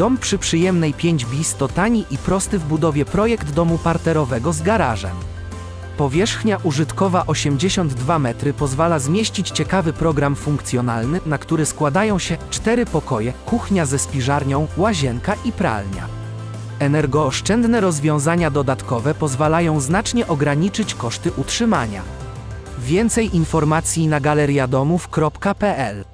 Dom przy przyjemnej 5 bis to tani i prosty w budowie projekt domu parterowego z garażem. Powierzchnia użytkowa 82 metry pozwala zmieścić ciekawy program funkcjonalny, na który składają się cztery pokoje, kuchnia ze spiżarnią, łazienka i pralnia. Energooszczędne rozwiązania dodatkowe pozwalają znacznie ograniczyć koszty utrzymania. Więcej informacji na galeriadomów.pl